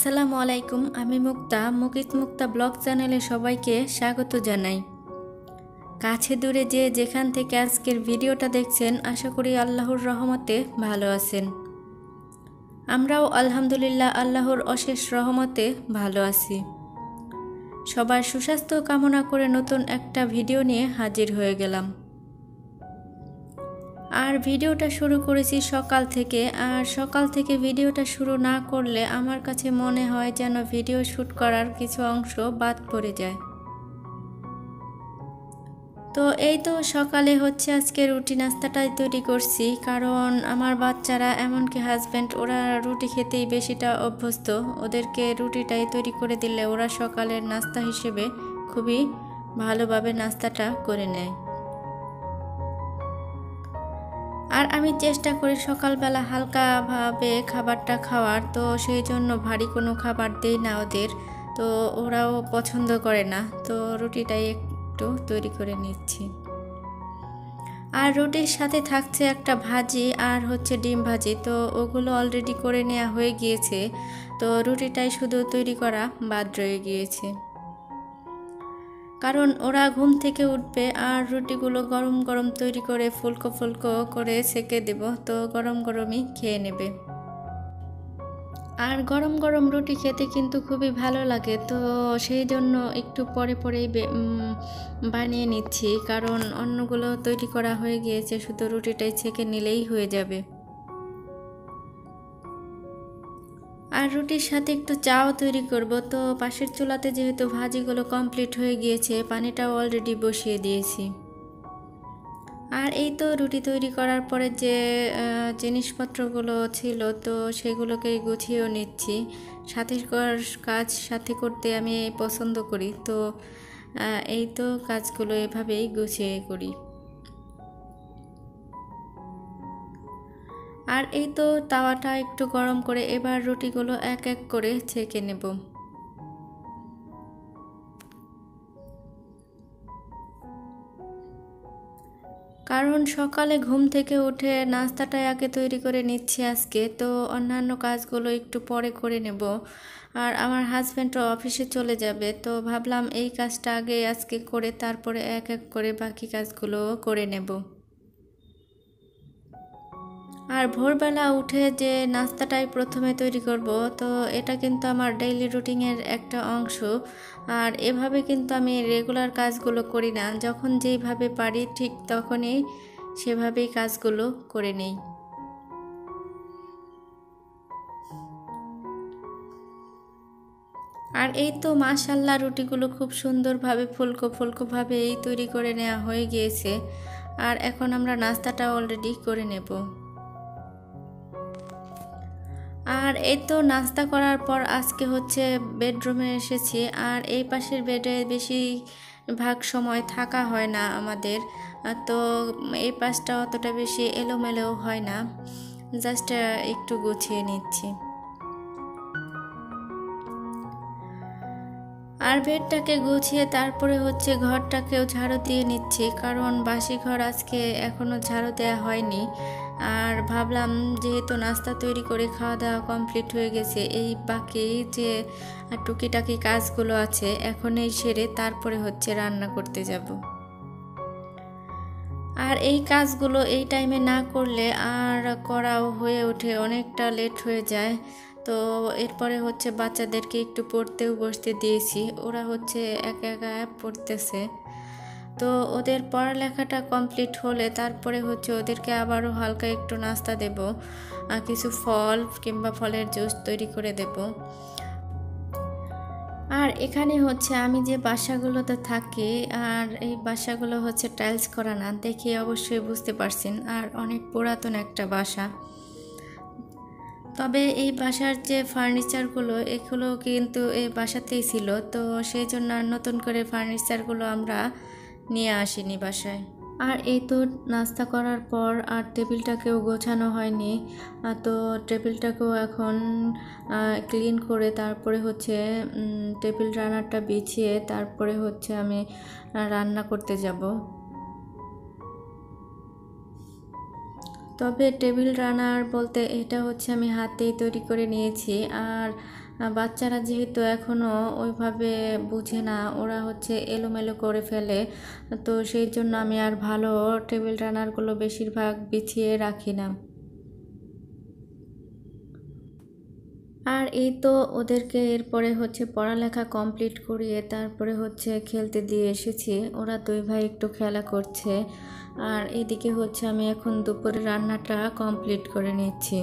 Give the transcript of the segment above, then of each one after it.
আসসালামু আলাইকুম, আমি মুক্তা, মুকিত মুক্তা ব্লগ চ্যানেলে সবাইকে স্বাগত জানাই। কাছে দূরে যে যেখান থেকে আজকের ভিডিওটা দেখছেন, আশা করি আল্লাহর রহমতে ভালো আছেন। আমরাও আলহামদুলিল্লাহ আল্লাহর অশেষ রহমতে ভালো আছি। সবার সুস্বাস্থ্য কামনা করে নতুন একটা ভিডিও নিয়ে হাজির হয়ে গেলাম। আর ভিডিওটা শুরু করেছি সকাল থেকে। আর সকাল থেকে ভিডিওটা শুরু না করলে আমার কাছে মনে হয় যেন ভিডিও শ্যুট করার কিছু অংশ বাদ পড়ে যায়। তো এই তো সকালে হচ্ছে আজকে রুটি নাস্তাটাই তৈরি করছি, কারণ আমার বাচ্চারা এমনকি হাজব্যান্ড ওরা রুটি খেতেই বেশিটা অভ্যস্ত। ওদেরকে রুটিটাই তৈরি করে দিলে ওরা সকালের নাস্তা হিসেবে খুবই ভালোভাবে নাস্তাটা করে নেয়। আর আমি চেষ্টা করি সকালবেলা হালকাভাবে খাবারটা খাওয়ার, তো সেই জন্য ভারী কোনো খাবার দেই না ওদের, তো ওরাও পছন্দ করে না, তো রুটিটাই একটু তৈরি করে নিচ্ছি। আর রুটির সাথে থাকছে একটা ভাজি আর হচ্ছে ডিম ভাজি, তো ওগুলো অলরেডি করে নেওয়া হয়ে গিয়েছে, তো রুটিটাই শুধু তৈরি করা বাদ রয়ে গিয়েছে। কারণ ওরা ঘুম থেকে উঠবে আর রুটিগুলো গরম গরম তৈরি করে ফুলকো ফুলকো করে সেকে দেব, তো গরম গরমই খেয়ে নেবে। আর গরম গরম রুটি খেতে কিন্তু খুবই ভালো লাগে, তো সেই জন্য একটু পরে পরেই বানিয়ে নিচ্ছি, কারণ অন্যগুলো তৈরি করা হয়ে গিয়েছে, শুধু রুটিটাই ছেঁকে নিলেই হয়ে যাবে। আর রুটির সাথে একটু চাও তৈরি করব। তো পাশের চুলাতে যেহেতু ভাজিগুলো কমপ্লিট হয়ে গিয়েছে, পানিটাও অলরেডি বসিয়ে দিয়েছি। আর এই তো রুটি তৈরি করার পরে যে জিনিসপত্রগুলো ছিল, তো সেগুলোকে গুছিয়েও নিচ্ছি। সাথে কাজ সাথে করতে আমি পছন্দ করি, তো এই তো কাজগুলো এভাবেই গুছিয়ে করি। আর এই তো তাওয়াটা একটু গরম করে এবার রুটিগুলো এক এক করে ছেঁকে নেব। কারণ সকালে ঘুম থেকে উঠে নাস্তাটা আগে তৈরি করে নিচ্ছি আজকে, তো অন্যান্য কাজগুলো একটু পরে করে নেব। আর আমার হাজব্যান্ডও অফিসে চলে যাবে, তো ভাবলাম এই কাজটা আগে আজকে করে তারপরে এক এক করে বাকি কাজগুলো করে নেব। আর ভোরবেলা উঠে যে নাস্তাটাই প্রথমে তৈরি করব, তো এটা কিন্তু আমার ডেইলি রুটিনের একটা অংশ। আর এভাবে কিন্তু আমি রেগুলার কাজগুলো করি না, যখন যেইভাবে পারি ঠিক তখনই সেভাবেই কাজগুলো করে নেই। আর এই তো মাশাল্লাহ রুটিগুলো খুব সুন্দরভাবে ফুলকো ফুলকোভাবে এই তৈরি করে নেওয়া হয়ে গিয়েছে। আর এখন আমরা নাস্তাটা অলরেডি করে নেব। এই তো নাস্তা করার পর আজকে হচ্ছে বেডরুমে এসেছি, আর এই পাশের বেডে বেশি ভাগ সময় থাকা হয় না আমাদের। তো এই পাশটা অতটা বেশি এলোমেলো হয় না। জাস্ট একটু গুছিয়ে নিচ্ছি। আর বেডটাকে গুছিয়ে তারপরে হচ্ছে ঘরটাকেও ঝাড়ু দিয়ে নিচ্ছি, কারণ বাসি ঘর আজকে এখনও ঝাড়ু দেওয়া হয়নি। আর ভাবলাম যেহেতু নাস্তা তৈরি করে খাওয়া দাওয়া কমপ্লিট হয়ে গেছে, এই বাকি যে টুকিটাকি কাজগুলো আছে এখন এই সেরে তারপরে হচ্ছে রান্না করতে যাব। আর এই কাজগুলো এই টাইমে না করলে আর করাও হয়ে ওঠে, অনেকটা লেট হয়ে যায়। তো এরপরে হচ্ছে বাচ্চাদেরকে একটু পড়তেও বসতে দিয়েছি। ওরা হচ্ছে একা একা পড়তেছে। তো ওদের পড়ালেখাটা কমপ্লিট হলে তারপরে হচ্ছে ওদেরকে আবারও হালকা একটু নাস্তা দেব কিছু ফল কিংবা ফলের জুস তৈরি করে দেব। আর এখানে হচ্ছে আমি যে বাসাগুলোতে থাকি, আর এই বাসাগুলো হচ্ছে টাইলস করা না, দেখে অবশ্যই বুঝতে পারছেন, আর অনেক পুরাতন একটা বাসা। তবে এই বাসার যে ফার্নিচারগুলো এগুলো কিন্তু এই বাসাতেই ছিল। তো সেই জন্য নতুন করে ফার্নিচারগুলো আমরা নিয়ে আসিনি বাসায়। আর এই তো নাস্তা করার পর আর টেবিলটাকেও গোছানো হয়নি। তো টেবিলটাকেও এখন ক্লিন করে তারপরে হচ্ছে টেবিল রান্নারটা বিছিয়ে তারপরে হচ্ছে আমি রান্না করতে যাব। তবে টেবিল রানার বলতে এটা হচ্ছে আমি হাতেই তৈরি করে নিয়েছি। আর বাচ্চারা যেহেতু এখনও ওইভাবে বুঝে না, ওরা হচ্ছে এলোমেলো করে ফেলে। তো সেই জন্য আমি আর ভালো টেবিল রানারগুলো বেশিরভাগ বিছিয়ে রাখি না। আর এই তো ওদেরকে এরপরে হচ্ছে পড়ালেখা কমপ্লিট করিয়ে তারপরে হচ্ছে খেলতে দিয়ে এসেছি। ওরা দুই ভাই একটু খেলা করছে। আর এদিকে হচ্ছে আমি এখন দুপুরে রান্নাটা কমপ্লিট করে নিচ্ছি।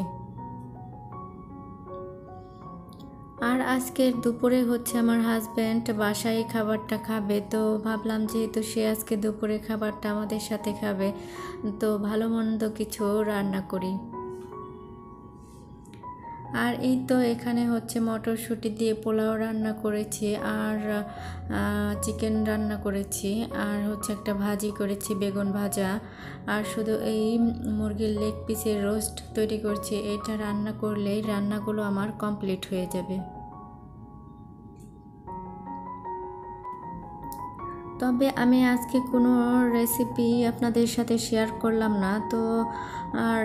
আর আজকের দুপুরে হচ্ছে আমার হাজব্যান্ড বাসায় খাবারটা খাবে, তো ভাবলাম যেহেতু সে আজকে দুপুরে খাবারটা আমাদের সাথে খাবে, তো ভালো মন্দ কিছু রান্না করি। আর এই তো এখানে হচ্ছে মটরশুঁটি দিয়ে পোলাও রান্না করেছি আর চিকেন রান্না করেছি আর হচ্ছে একটা ভাজি করেছি, বেগুন ভাজা। আর শুধু এই মুরগির লেগ পিসের রোস্ট তৈরি করছি। এটা রান্না করলেই রান্নাগুলো আমার কমপ্লিট হয়ে যাবে। তবে আমি আজকে কোনো রেসিপি আপনাদের সাথে শেয়ার করলাম না। তো আর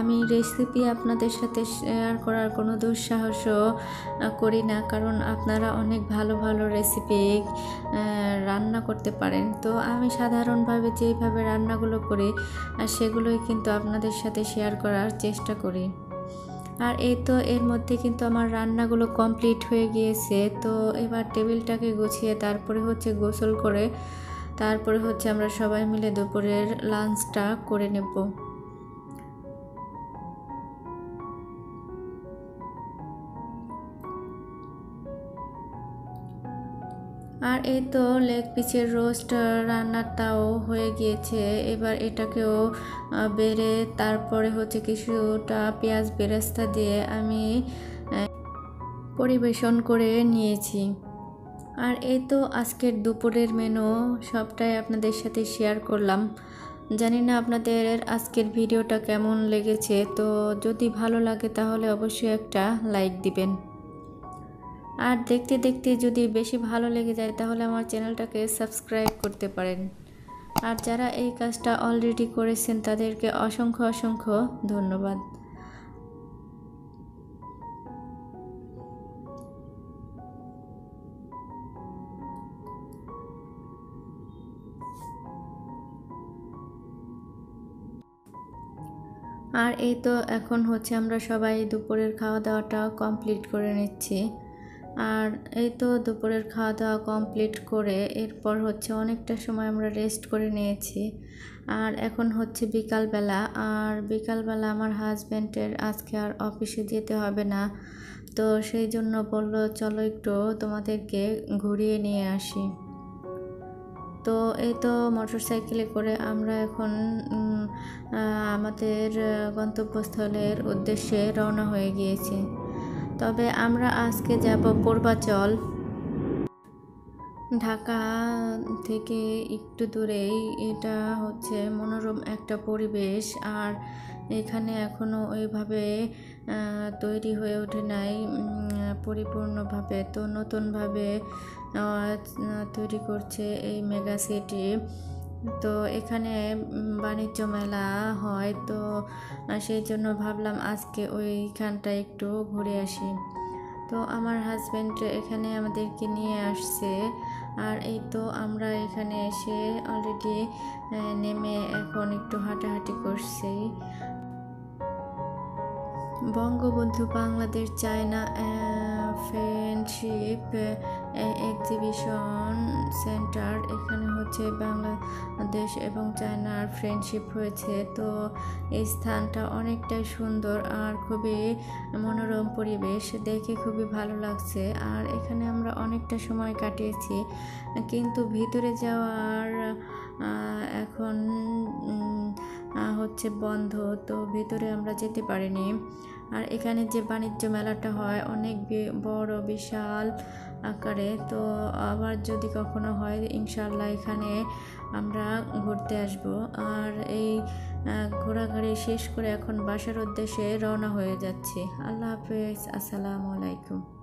আমি রেসিপি আপনাদের সাথে শেয়ার করার কোনো দুঃসাহসও করি না। কারণ আপনারা অনেক ভালো ভালো রেসিপি রান্না করতে পারেন। তো আমি সাধারণভাবে যেইভাবে রান্নাগুলো করি সেগুলোই কিন্তু আপনাদের সাথে শেয়ার করার চেষ্টা করি। আর এই তো এর মধ্যে কিন্তু আমার রান্নাগুলো কমপ্লিট হয়ে গিয়েছে। তো এবার টেবিলটাকে গুছিয়ে তারপরে হচ্ছে গোসল করে, তারপরে হচ্ছে আমরা সবাই মিলে দুপুরের লাঞ্চটা করে নেব। আর এই তো লেগ পিসের রোস্ট রান্নাটাও হয়ে গিয়েছে। এবার এটাকেও বেড়ে তারপরে হচ্ছে কিছুটা পেঁয়াজ বেরেস্তা দিয়ে আমি পরিবেশন করে নিয়েছি। আর এই তো আজকের দুপুরের মেনু, সবটাই আপনাদের সাথে শেয়ার করলাম। জানি না আপনাদের আজকের ভিডিওটা কেমন লেগেছে, তো যদি ভালো লাগে তাহলে অবশ্যই একটা লাইক দিবেন। আর দেখতে দেখতে যদি বেশি ভালো লেগে যায়, তাহলে আমার চ্যানেলটাকে সাবস্ক্রাইব করতে পারেন। আর যারা এই কাজটা অলরেডি করেছেন, তাদেরকে অসংখ্য অসংখ্য ধন্যবাদ। আর এই তো এখন হচ্ছে আমরা সবাই দুপুরের খাওয়া দাওয়াটা কমপ্লিট করে নিচ্ছি। আর এই তো দুপুরের খাওয়া দাওয়া কমপ্লিট করে এরপর হচ্ছে অনেকটা সময় আমরা রেস্ট করে নিয়েছি। আর এখন হচ্ছে বিকালবেলা। আর বিকালবেলা আমার হাজব্যান্ডের আজকে আর অফিসে যেতে হবে না। তো সেই জন্য বলল, চলো একটু তোমাদেরকে ঘুরিয়ে নিয়ে আসি। তো এই তো মোটর সাইকেলে করে আমরা এখন আমাদের গন্তব্যস্থলের উদ্দেশ্যে রওনা হয়ে গিয়েছি। তবে আমরা আজকে যাব পূর্বাচল। ঢাকা থেকে একটু দূরেই। এটা হচ্ছে মনোরম একটা পরিবেশ। আর এখানে এখনও ওইভাবে তৈরি হয়ে ওঠে নাই। পরিপূর্ণভাবে তো নতুনভাবে তৈরি করছে এই মেগা সিটি। তো এখানে বাণিজ্য মেলা হয়, তো সেই জন্য ভাবলাম আজকে ওইখানটা একটু ঘুরে আসি। তো আমার হাজব্যান্ড এখানে আমাদেরকে নিয়ে আসছে। আর এই তো আমরা এখানে এসে অলরেডি নেমে এখন একটু হাঁটাহাঁটি করছি। Bangabandhu, Bangladesh, China friendship exhibition centre এখানে হচ্ছে বাংলাদেশ এবং চায়নার ফ্রেন্ডশিপ হয়েছে। তো এই স্থানটা অনেকটাই সুন্দর আর খুবই মনোরম পরিবেশ, দেখে খুবই ভালো লাগছে। আর এখানে আমরা অনেকটা সময় কাটিয়েছি, কিন্তু ভিতরে যাওয়ার এখন হচ্ছে বন্ধ, তো ভিতরে আমরা যেতে পারিনি। আর এখানে যে বাণিজ্য মেলাটা হয়, অনেক বড়, বিশাল আকারে, তো আবার যদি কখনো হয় ইনশাল্লাহ এখানে আমরা ঘুরতে আসব। আর এই ঘোরাঘুরি শেষ করে এখন বাসার উদ্দেশ্যে রওনা হয়ে যাচ্ছি। আল্লাহ হাফেজ, আসসালামু আলাইকুম।